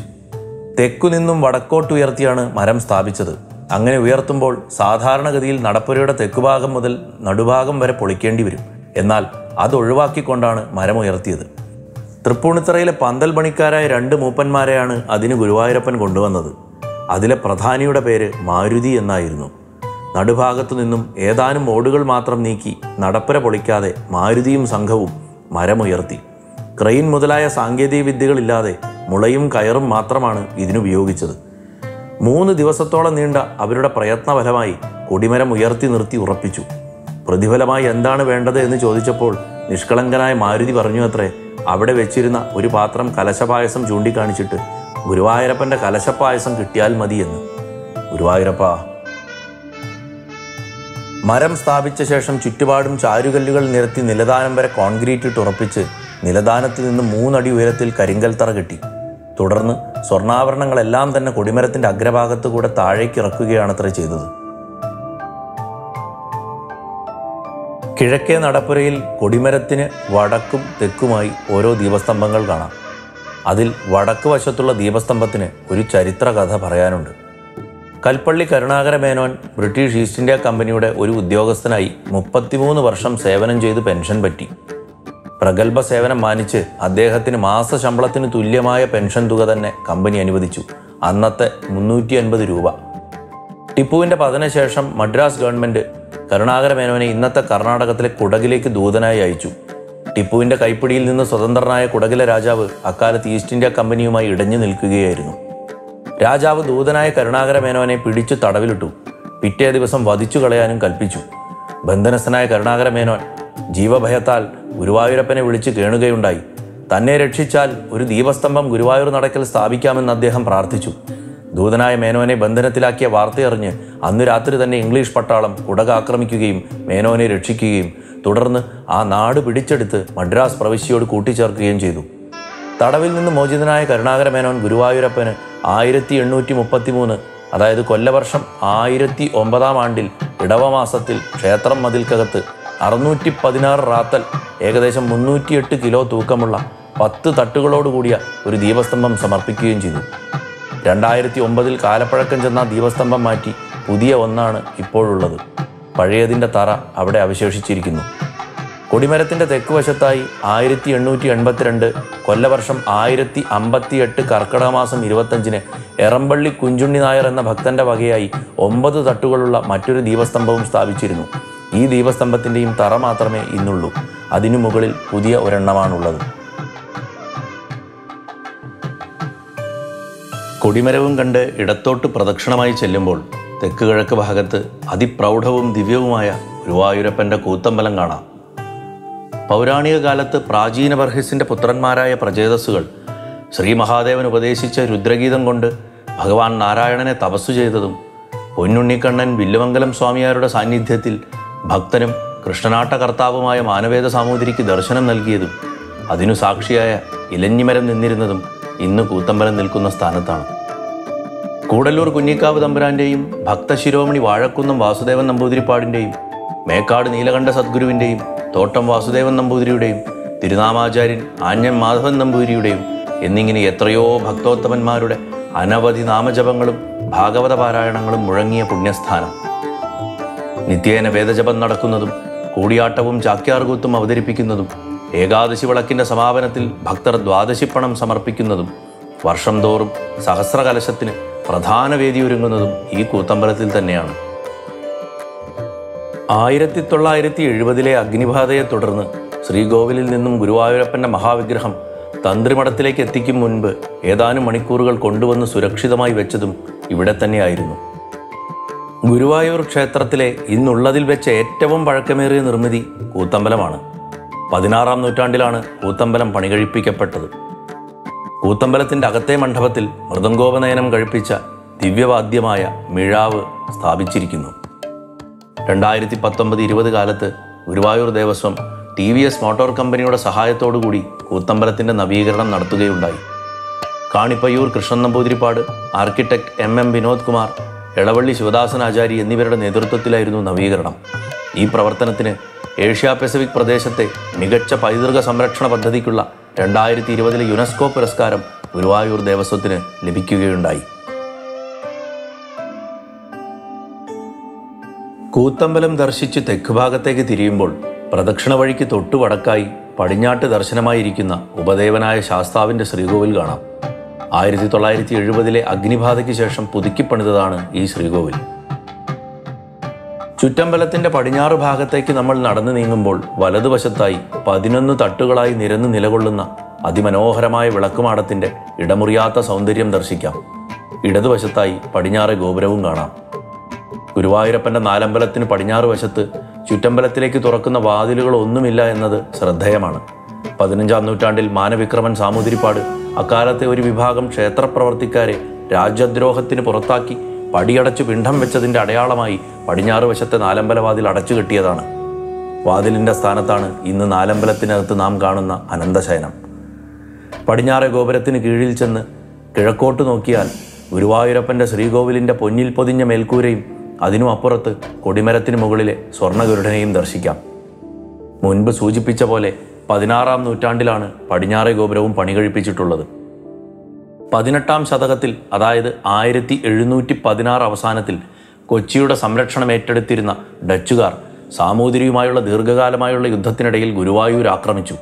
തെക്കു നിന്നും വടക്കോട്ടുയർത്തിയാണ് മരം സ്ഥാപിച്ചത്. അങ്ങനെ ഉയർത്തുമ്പോൾ സാധാരണഗതിയിൽ നടപ്പുരയുടെ തെക്കുഭാഗം മുതൽ നടുഭാഗം വരെ പൊളിക്കേണ്ടി വരും. എന്നാൽ അത് ഒഴിവാക്കിക്കൊണ്ടാണ് മരം ഉയർത്തിയത്. തൃപ്പൂണിത്തറയിലെ പന്തൽ പണിക്കാരായ രണ്ട് മൂപ്പന്മാരെയാണ് അതിന് ഗുരുവായൂരപ്പൻ കൊണ്ടുവന്നത്. അതിലെ പ്രധാനിയുടെ പേര് മാരുതി എന്നായിരുന്നു. നടുഭാഗത്തു നിന്നും ഏതാനും ഓടുകൾ മാത്രം നീക്കി നടപ്പര പൊളിക്കാതെ മാരുതിയും സംഘവും മരമുയർത്തി. ക്രെയിൻ മുതലായ സാങ്കേതിക വിദ്യകളില്ലാതെ മുളയും കയറും മാത്രമാണ് ഇതിനുപയോഗിച്ചത് മൂന്ന് ദിവസത്തോളം നീണ്ട അവരുടെ പ്രയത്നഫലമായി കൊടിമരം ഉയർത്തി നിർത്തി ഉറപ്പിച്ചു. പ്രതിഫലമായി എന്താണ് വേണ്ടത് എന്ന് ചോദിച്ചപ്പോൾ നിഷ്കളങ്കനായ മാരുതി പറഞ്ഞു അത്രേ. അവിടെ വെച്ചിരുന്ന ഒരു പാത്രം കലശപായസം ചൂണ്ടിക്കാണിച്ചിട്ട് ഗുരുവായൂരപ്പന്റെ കലശപ്പായസം കിട്ടിയാൽ മതി എന്ന്. ഗുരുവായൂരപ്പ. മരം സ്ഥാപിച്ച ശേഷം ചുറ്റുപാടും ചാരുകല്ലുകൾ നിരത്തി നിലദാനം വരെ കോൺക്രീറ്റ് ഇട്ട് ഉറപ്പിച്ച് നിലദാനത്തിൽ നിന്ന് മൂന്നടി ഉയരത്തിൽ കരിങ്കൽ തറ കെട്ടി. തുടർന്ന് സ്വർണാഭരണങ്ങളെല്ലാം തന്നെ കൊടിമരത്തിന്റെ അഗ്രഭാഗത്തു കൂടെ താഴേക്ക് ഇറക്കുകയാണത്രേ ചെയ്തത്. കിഴക്കേ നടപ്പുരയിൽ കൊടിമരത്തിന് വടക്കും തെക്കുമായി ഓരോ ദീപസ്തംഭങ്ങൾ കാണാം. അതിൽ വടക്ക് വശത്തുള്ള ദീപസ്തംഭത്തിന് ഒരു ചരിത്ര കഥ പറയാനുണ്ട്. Kalpally Karunakara Menon British east India കമ്പനിയുടെ ഒരു ഉദ്യോഗസ്ഥനായി മുപ്പത്തിമൂന്ന് വർഷം സേവനം ചെയ്ത് പെൻഷൻ പറ്റി. പ്രഗത്ഭ സേവനം മാനിച്ച് അദ്ദേഹത്തിന് മാസ ശമ്പളത്തിന് തുല്യമായ പെൻഷൻ തുക തന്നെ കമ്പനി അനുവദിച്ചു. അന്നത്തെ മുന്നൂറ്റി അൻപത് രൂപ. ടിപ്പുവിന്റെ പതനശേഷം മദ്രാസ് ഗവൺമെന്റ് കരുണാകര മേനോനെ ഇന്നത്തെ കർണാടകത്തിലെ കുടകിലേക്ക് ദൂതനായി അയച്ചു. ടിപ്പുവിന്റെ കൈപ്പിടിയിൽ നിന്ന് സ്വതന്ത്രനായ കുടകിലെ രാജാവ് അക്കാലത്ത് ഈസ്റ്റ് ഇന്ത്യ കമ്പനിയുമായി ഇടഞ്ഞു നിൽക്കുകയായിരുന്നു. രാജാവ് ദൂതനായ കരുണാകര മേനോനെ പിടിച്ചു തടവിലിട്ടു. പിറ്റേ ദിവസം വധിച്ചു കളയാനും കൽപ്പിച്ചു. ബന്ധനസ്ഥനായ കരുണാകര മേനോൻ ജീവഭയത്താൽ ഗുരുവായൂരപ്പനെ വിളിച്ച് കേണുകയുണ്ടായി. തന്നെ രക്ഷിച്ചാൽ ഒരു ദീപസ്തംഭം ഗുരുവായൂർ നടക്കൽ സ്ഥാപിക്കാമെന്ന് അദ്ദേഹം പ്രാർത്ഥിച്ചു ദൂതനായ മേനോനെ ബന്ധനത്തിലാക്കിയ വാർത്തയറിഞ്ഞ് അന്ന് രാത്രി തന്നെ ഇംഗ്ലീഷ് പട്ടാളം കുടക ആക്രമിക്കുകയും മേനോനെ രക്ഷിക്കുകയും തുടർന്ന് ആ നാട് പിടിച്ചെടുത്ത് മദ്രാസ് പ്രവിശ്യയോട് കൂട്ടിച്ചേർക്കുകയും ചെയ്തു. തടവിൽ നിന്ന് മോചിതനായ കരുണാകര മേനോൻ ഗുരുവായൂരപ്പന് ആയിരത്തി എണ്ണൂറ്റി മുപ്പത്തി മൂന്ന് അതായത് കൊല്ലവർഷം ആയിരത്തി ഒമ്പതാം ആണ്ടിൽ ഇടവമാസത്തിൽ ക്ഷേത്രം മതിൽക്കകത്ത് അറുന്നൂറ്റി പതിനാറ് റാത്തൽ ഏകദേശം മുന്നൂറ്റിയെട്ട് കിലോ തൂക്കമുള്ള പത്ത് തട്ടുകളോടുകൂടിയ ഒരു ദീപസ്തംഭം സമർപ്പിക്കുകയും ചെയ്തു. രണ്ടായിരത്തി ഒമ്പതിൽ കാലപ്പഴക്കം ചെന്ന ദീപസ്തംഭം മാറ്റി പുതിയ ഒന്നാണ് ഇപ്പോഴുള്ളത്. പഴയതിന്റെ തറ അവിടെ അവശേഷിച്ചിരിക്കുന്നു. കൊടിമരത്തിന്റെ തെക്കുവശത്തായി ആയിരത്തി എണ്ണൂറ്റി എൺപത്തിരണ്ട് കൊല്ലവർഷം ആയിരത്തി അമ്പത്തി എട്ട് കർക്കിടക മാസം ഇരുപത്തഞ്ചിന് എറമ്പള്ളി കുഞ്ചുണ്ണി നായർ എന്ന ഭക്തന്റെ വകയായി ഒമ്പത് തട്ടുകളുള്ള മറ്റൊരു ദീപസ്തംഭവും സ്ഥാപിച്ചിരുന്നു. ഈ ദീപസ്തംഭത്തിന്റെയും തറ മാത്രമേ ഇന്നുള്ളൂ. അതിനു മുകളിൽ പുതിയ ഒരെണ്ണമാണുള്ളത്. കൊടിമരവും കണ്ട് ഇടത്തോട്ട് പ്രദക്ഷിണമായി ചെല്ലുമ്പോൾ തെക്ക് കിഴക്ക് ഭാഗത്ത് അതിപ്രൗഢവും ദിവ്യവുമായ ഗുരുവായൂരപ്പന്റെ കൂത്തമ്പലം കാണാം. പൗരാണിക കാലത്ത് പ്രാചീന ബർഹിസിന്റെ പുത്രന്മാരായ പ്രചേതസ്സുകൾ ശ്രീ മഹാദേവൻ ഉപദേശിച്ച രുദ്രഗീതം കൊണ്ട് ഭഗവാൻ നാരായണനെ തപസ്സു ചെയ്തതും പൊന്നുണ്ണിക്കണ്ണൻ വില്ലുമംഗലം സ്വാമിയാരുടെ സാന്നിധ്യത്തിൽ ഭക്തനും കൃഷ്ണനാട്ടകർത്താവുമായ മാനവേദ സാമൂതിരിക്ക് ദർശനം നൽകിയതും അതിനു സാക്ഷിയായ ഇലഞ്ഞിമരം നിന്നിരുന്നതും ഇന്ന് കൂത്തമ്പലം നിൽക്കുന്ന സ്ഥാനത്താണ്. കൂടല്ലൂർ കുഞ്ഞിക്കാവ് തമ്പുരാന്റെയും ഭക്തശിരോമണി വാഴക്കുന്നം വാസുദേവൻ നമ്പൂതിരിപ്പാടിന്റെയും മേക്കാട് നീലകണ്ഠ സദ്ഗുരുവിന്റെയും തോട്ടം വാസുദേവൻ നമ്പൂതിരിയുടെയും തിരുനാമാചാര്യൻ ആഞ്ഞം മാധവൻ നമ്പൂതിരിയുടെയും എന്നിങ്ങനെ എത്രയോ ഭക്തോത്തമന്മാരുടെ അനവധി നാമജപങ്ങളും ഭാഗവത പാരായണങ്ങളും മുഴങ്ങിയ പുണ്യസ്ഥാനം. നിത്യേന വേദജപം നടക്കുന്നതും കൂടിയാട്ടവും ചാക്യാർകൂത്തും അവതരിപ്പിക്കുന്നതും ഏകാദശി വിളക്കിന്റെ സമാപനത്തിൽ ഭക്തർ ദ്വാദശിപ്പണം സമർപ്പിക്കുന്നതും വർഷം തോറും സഹസ്രകലശത്തിന് പ്രധാന വേദി ഒരുങ്ങുന്നതും ഈ കൂത്തമ്പലത്തിൽ തന്നെയാണ്. ആയിരത്തി തൊള്ളായിരത്തി എഴുപതിലെ അഗ്നിബാധയെ തുടർന്ന് ശ്രീകോവിലിൽ നിന്നും ഗുരുവായൂരപ്പന്റെ മഹാവിഗ്രഹം തന്ത്രിമഠത്തിലേക്ക് എത്തിക്കും മുൻപ് ഏതാനും മണിക്കൂറുകൾ കൊണ്ടുവന്ന് സുരക്ഷിതമായി വെച്ചതും ഇവിടെ തന്നെയായിരുന്നു. ഗുരുവായൂർ ക്ഷേത്രത്തിലെ ഇന്നുള്ളതിൽ വെച്ച് ഏറ്റവും പഴക്കമേറിയ നിർമ്മിതി കൂത്തമ്പലമാണ്. പതിനാറാം നൂറ്റാണ്ടിലാണ് കൂത്തമ്പലം പണികഴിപ്പിക്കപ്പെട്ടത്. കൂത്തമ്പലത്തിന്റെ അകത്തെ മണ്ഡപത്തിൽ മൃദംഗോപനയനം കഴിപ്പിച്ച ദിവ്യവാദ്യമായ മിഴാവ് സ്ഥാപിച്ചിരിക്കുന്നു. രണ്ടായിരത്തി പത്തൊമ്പത് ഇരുപത് കാലത്ത് Guruvayur Devaswom T V S motor കമ്പനിയുടെ സഹായത്തോടുകൂടി കൂത്തമ്പലത്തിന്റെ നവീകരണം നടത്തുകയുണ്ടായി. Kanippayyur Krishnan Namboothiripad architect M M Vinod Kumar Elavally Sivadasan Achari എന്നിവരുടെ നേതൃത്വത്തിലായിരുന്നു നവീകരണം. ഈ പ്രവർത്തനത്തിന് ഏഷ്യ പസഫിക് പ്രദേശത്തെ മികച്ച പൈതൃക സംരക്ഷണ പദ്ധതിക്കുള്ള രണ്ടായിരത്തി ഇരുപതിലെ യുനെസ്കോ പുരസ്കാരം ഗുരുവായൂർ ദേവസ്വത്തിന് ലഭിക്കുകയുണ്ടായി. കൂത്തമ്പലം ദർശിച്ച് തെക്ക് ഭാഗത്തേക്ക് തിരിയുമ്പോൾ പ്രദക്ഷിണ വഴിക്ക് തൊട്ടു വടക്കായി പടിഞ്ഞാട്ട് ദർശനമായിരിക്കുന്ന ഉപദേവനായ ശാസ്താവിന്റെ ശ്രീകോവിൽ കാണാം. ആയിരത്തി തൊള്ളായിരത്തി എഴുപതിലെ അഗ്നിബാധയ്ക്ക് ശേഷം പുതുക്കിപ്പണിതതാണ് ഈ ശ്രീകോവിൽ. ചുറ്റമ്പലത്തിന്റെ പടിഞ്ഞാറ് ഭാഗത്തേക്ക് നമ്മൾ നടന്നു നീങ്ങുമ്പോൾ വലതുവശത്തായി പതിനൊന്ന് തട്ടുകളായി നിരന്ന് നിലകൊള്ളുന്ന അതിമനോഹരമായ വിളക്കുമാടത്തിന്റെ ഇടമുറിയാത്ത സൗന്ദര്യം ദർശിക്കാം. ഇടതുവശത്തായി പടിഞ്ഞാറ് ഗോപുരവും കാണാം. ഗുരുവായൂരപ്പന്റെ നാലമ്പലത്തിന് പടിഞ്ഞാറ് വശത്ത് ചുറ്റമ്പലത്തിലേക്ക് തുറക്കുന്ന വാതിലുകൾ ഒന്നുമില്ല എന്നത് ശ്രദ്ധേയമാണ്. പതിനഞ്ചാം നൂറ്റാണ്ടിൽ മാനവിക്രമൻ സാമൂതിരിപ്പാട് അക്കാലത്തെ ഒരു വിഭാഗം ക്ഷേത്രപ്രവർത്തിക്കാരെ രാജ്യദ്രോഹത്തിന് പുറത്താക്കി പടിയടച്ചു പിണ്ഡം വെച്ചതിന്റെ അടയാളമായി പടിഞ്ഞാറ് വശത്തെ നാലമ്പലവാതിൽ അടച്ചു കെട്ടിയതാണ്. വാതിലിന്റെ സ്ഥാനത്താണ് ഇന്ന് നാലമ്പലത്തിനകത്ത് നാം കാണുന്ന അനന്തശയനം. പടിഞ്ഞാറെ ഗോപുരത്തിന് കീഴിൽ ചെന്ന് കിഴക്കോട്ട് നോക്കിയാൽ ഗുരുവായൂരപ്പന്റെ ശ്രീകോവിലിന്റെ പൊന്നിൽ പൊതിഞ്ഞ മേൽക്കൂരയും അതിനും അപ്പുറത്ത് കൊടിമരത്തിന് മുകളിലെ സ്വർണഗരുഡനെയും ദർശിക്കാം. മുൻപ് സൂചിപ്പിച്ച പോലെ പതിനാറാം നൂറ്റാണ്ടിലാണ് പടിഞ്ഞാറെ ഗോപുരവും പണി പണികഴിപ്പിച്ചിട്ടുള്ളത്. പതിനെട്ടാം ശതകത്തിൽ അതായത് ആയിരത്തി എഴുന്നൂറ്റി പതിനാറ് അവസാനത്തിൽ കൊച്ചിയുടെ സംരക്ഷണം ഏറ്റെടുത്തിരുന്ന ഡച്ചുകാർ സാമൂതിരിയുമായുള്ള ദീർഘകാലമായുള്ള യുദ്ധത്തിനിടയിൽ ഗുരുവായൂർ ആക്രമിച്ചു.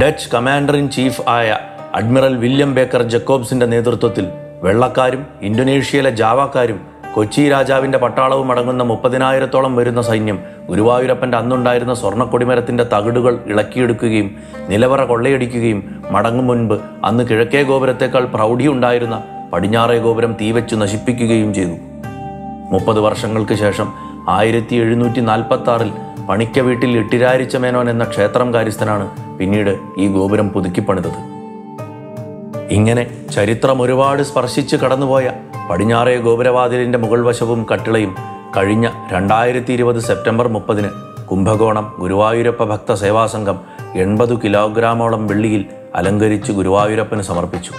ഡച്ച് കമാൻഡർ ഇൻ ചീഫ് ആയ അഡ്മിറൽ വില്യം ബേക്കർ ജക്കോബ്സിന്റെ നേതൃത്വത്തിൽ വെള്ളക്കാരും ഇന്തോനേഷ്യയിലെ ജാവാക്കാരും കൊച്ചി രാജാവിന്റെ പട്ടാളവും അടങ്ങുന്ന മുപ്പതിനായിരത്തോളം വരുന്ന സൈന്യം ഗുരുവായൂരപ്പന്റെ അന്നുണ്ടായിരുന്ന സ്വർണക്കൊടിമരത്തിന്റെ തകിടുകൾ ഇളക്കിയെടുക്കുകയും നിലവറ കൊള്ളയടിക്കുകയും മടങ്ങും മുൻപ് അന്ന് കിഴക്കേ ഗോപുരത്തേക്കാൾ പ്രൗഢിയുണ്ടായിരുന്ന പടിഞ്ഞാറേ ഗോപുരം തീവച്ചു നശിപ്പിക്കുകയും ചെയ്തു. മുപ്പത് വർഷങ്ങൾക്ക് ശേഷം ആയിരത്തി എഴുന്നൂറ്റി നാൽപ്പത്തി ആറിൽ പണിക്ക വീട്ടിൽ ഇട്ടിരാരിച്ച മേനോൻ എന്ന ക്ഷേത്രം കാര്യസ്ഥനാണ് പിന്നീട് ഈ ഗോപുരം പുതുക്കിപ്പണിതത്. ഇങ്ങനെ ചരിത്രം ഒരുപാട് സ്പർശിച്ച് കടന്നുപോയ പടിഞ്ഞാറേ ഗോപുരവാതിലിന്റെ മുകൾ വശവും കട്ടിളയും കഴിഞ്ഞ രണ്ടായിരത്തി ഇരുപത് സെപ്റ്റംബർ മുപ്പതിന് കുംഭകോണം ഗുരുവായൂരപ്പ ഭക്ത സേവാസംഘം എൺപത് കിലോഗ്രാമോളം വെള്ളിയിൽ അലങ്കരിച്ച് ഗുരുവായൂരപ്പന് സമർപ്പിച്ചു.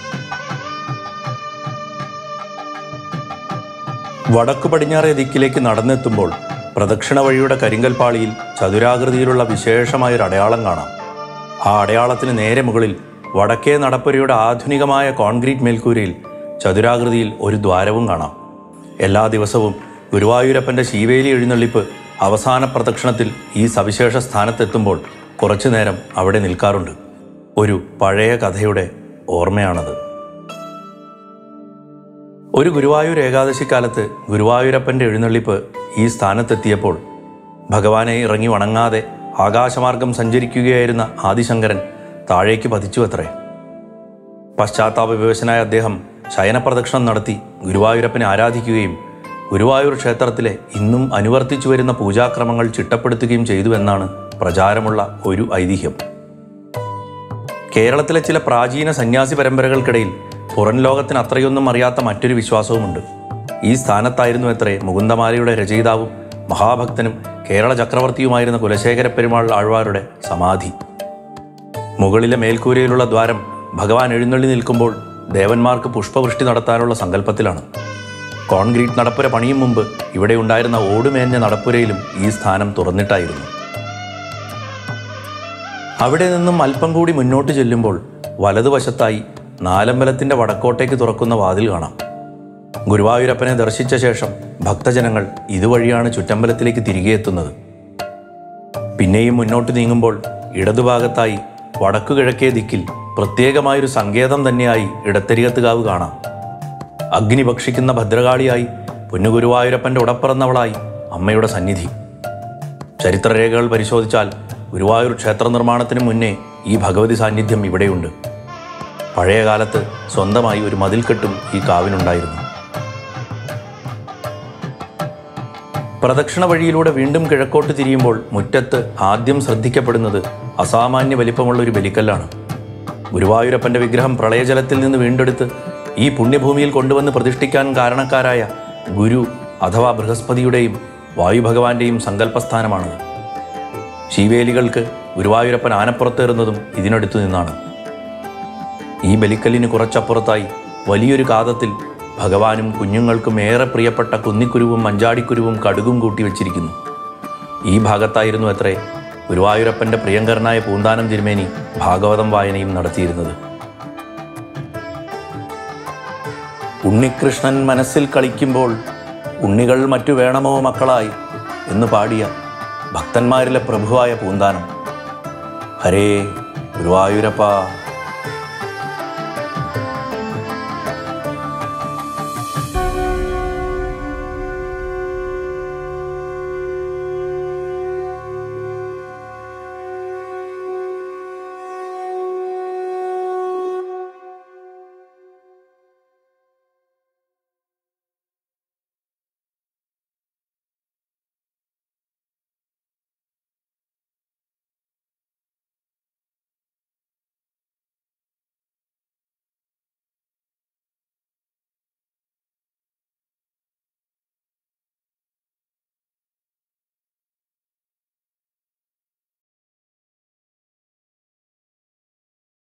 വടക്കു പടിഞ്ഞാറേ ദിക്കിലേക്ക് നടന്നെത്തുമ്പോൾ പ്രദക്ഷിണ വഴിയുടെ കരിങ്കൽപ്പാളിയിൽ ചതുരാകൃതിയിലുള്ള വിശേഷമായൊരു അടയാളം കാണാം. ആ അടയാളത്തിന് നേരെ മുകളിൽ വടക്കേ നടപ്പുരയുടെ ആധുനികമായ കോൺക്രീറ്റ് മേൽക്കൂരയിൽ ചതുരാകൃതിയിൽ ഒരു ദ്വാരവും കാണാം. എല്ലാ ദിവസവും ഗുരുവായൂരപ്പന്റെ ശീവേലി എഴുന്നള്ളിപ്പ് അവസാന പ്രദക്ഷിണത്തിൽ ഈ സവിശേഷ സ്ഥാനത്തെത്തുമ്പോൾ കുറച്ചു നേരം അവിടെ നിൽക്കാറുണ്ട്. ഒരു പഴയ കഥയുടെ ഓർമ്മയാണത്. ഒരു ഗുരുവായൂർ ഏകാദശിക്കാലത്ത് ഗുരുവായൂരപ്പന്റെ എഴുന്നള്ളിപ്പ് ഈ സ്ഥാനത്തെത്തിയപ്പോൾ ഭഗവാനെ ഇറങ്ങി വണങ്ങാതെ ആകാശമാർഗം സഞ്ചരിക്കുകയായിരുന്ന ആദിശങ്കരൻ താഴേക്ക് പതിച്ചു അത്രേ പശ്ചാത്താപ വിവശനായ അദ്ദേഹം ശയനപ്രദക്ഷിണം നടത്തി ഗുരുവായൂരപ്പനെ ആരാധിക്കുകയും ഗുരുവായൂർ ക്ഷേത്രത്തിലെ ഇന്നും അനുവർത്തിച്ചു വരുന്ന പൂജാക്രമങ്ങൾ ചിട്ടപ്പെടുത്തുകയും ചെയ്തുവെന്നാണ് പ്രചാരമുള്ള ഒരു ഐതിഹ്യം. കേരളത്തിലെ ചില പ്രാചീന സന്യാസി പരമ്പരകൾക്കിടയിൽ പുറം ലോകത്തിന് അത്രയൊന്നും അറിയാത്ത മറ്റൊരു വിശ്വാസവുമുണ്ട്. ഈ സ്ഥാനത്തായിരുന്നു എത്രേ മുകുന്ദമാലയുടെ രചയിതാവും മഹാഭക്തനും കേരള ചക്രവർത്തിയുമായിരുന്ന കുലശേഖര പെരുമാൾ ആഴ്വാരുടെ സമാധി. മുകളിലെ മേൽക്കൂരയിലുള്ള ദ്വാരം ഭഗവാൻ എഴുന്നള്ളി നിൽക്കുമ്പോൾ ദേവന്മാർക്ക് പുഷ്പവൃഷ്ടി നടത്താനുള്ള സങ്കല്പത്തിലാണ്. കോൺക്രീറ്റ് നടപ്പുര പണിയും മുമ്പ് ഇവിടെ ഉണ്ടായിരുന്ന ഓടുമേഞ്ഞ നടപ്പുരയിലും ഈ സ്ഥാനം തുറന്നിട്ടായിരുന്നു. അവിടെ നിന്നും അല്പം കൂടി മുന്നോട്ട് ചെല്ലുമ്പോൾ വലതുവശത്തായി നാലമ്പലത്തിന്റെ വടക്കോട്ടേക്ക് തുറക്കുന്ന വാതിൽ കാണാം. ഗുരുവായൂരപ്പനെ ദർശിച്ച ശേഷം ഭക്തജനങ്ങൾ ഇതുവഴിയാണ് ചുറ്റമ്പലത്തിലേക്ക് തിരികെ എത്തുന്നത്. പിന്നെയും മുന്നോട്ട് നീങ്ങുമ്പോൾ ഇടതുഭാഗത്തായി വടക്കുകിഴക്കേ ദിക്കിൽ പ്രത്യേകമായൊരു സങ്കേതം തന്നെയായി ഇടത്തരികത്തുകാവ് കാണാം. അഗ്നി ഭക്ഷിക്കുന്ന ഭദ്രകാളിയായി പൊന്നുഗുരുവായൂരപ്പന്റെ ഉടപ്പിറന്നവളായി അമ്മയുടെ സന്നിധി. ചരിത്രരേഖകൾ പരിശോധിച്ചാൽ ഗുരുവായൂർ ക്ഷേത്ര നിർമ്മാണത്തിന് മുന്നേ ഈ ഭഗവതി സാന്നിധ്യം ഇവിടെയുണ്ട്. പഴയ കാലത്ത് സ്വന്തമായി ഒരു മതിൽക്കെട്ടും ഈ കാവിനുണ്ടായിരുന്നു. പ്രദക്ഷിണ വഴിയിലൂടെ വീണ്ടും കിഴക്കോട്ട് തിരിയുമ്പോൾ മുറ്റത്ത് ആദ്യം ശ്രദ്ധിക്കപ്പെടുന്നത് അസാമാന്യ വലിപ്പമുള്ള ഒരു ബലിക്കല്ലാണ്. ഗുരുവായൂരപ്പന്റെ വിഗ്രഹം പ്രളയജലത്തിൽ നിന്ന് വീണ്ടെടുത്ത് ഈ പുണ്യഭൂമിയിൽ കൊണ്ടുവന്ന് പ്രതിഷ്ഠിക്കാൻ കാരണക്കാരായ ഗുരു അഥവാ ബൃഹസ്പതിയുടെയും വായുഭഗവാന്റെയും സങ്കല്പസ്ഥാനമാണത് ശീവേലികൾക്ക് ഗുരുവായൂരപ്പൻ ആനപ്പുറത്തേറുന്നതും ഇതിനടുത്തു നിന്നാണ്. ഈ ബലിക്കല്ലിന് കുറച്ചപ്പുറത്തായി വലിയൊരു കാതത്തിൽ ഭഗവാനും കുഞ്ഞുങ്ങൾക്കും ഏറെ പ്രിയപ്പെട്ട കുന്നിക്കുരുവും മഞ്ചാടിക്കുരുവും കടുകും കൂട്ടി വച്ചിരിക്കുന്നു. ഈ ഭാഗത്തായിരുന്നു അത്രേ ഗുരുവായൂരപ്പന്റെ പ്രിയങ്കരനായ പൂന്താനം തിരുമേനി ഭാഗവതം വായനയും നടത്തിയിരുന്നത്. ഉണ്ണികൃഷ്ണൻ മനസ്സിൽ കളിക്കുമ്പോൾ ഉണ്ണികൾ മറ്റു വേണമോ മക്കളായി എന്ന് പാടിയ ഭക്തന്മാരിലെ പ്രഭുവായ പൂന്താനം. ഹരേ ഗുരുവായൂരപ്പ.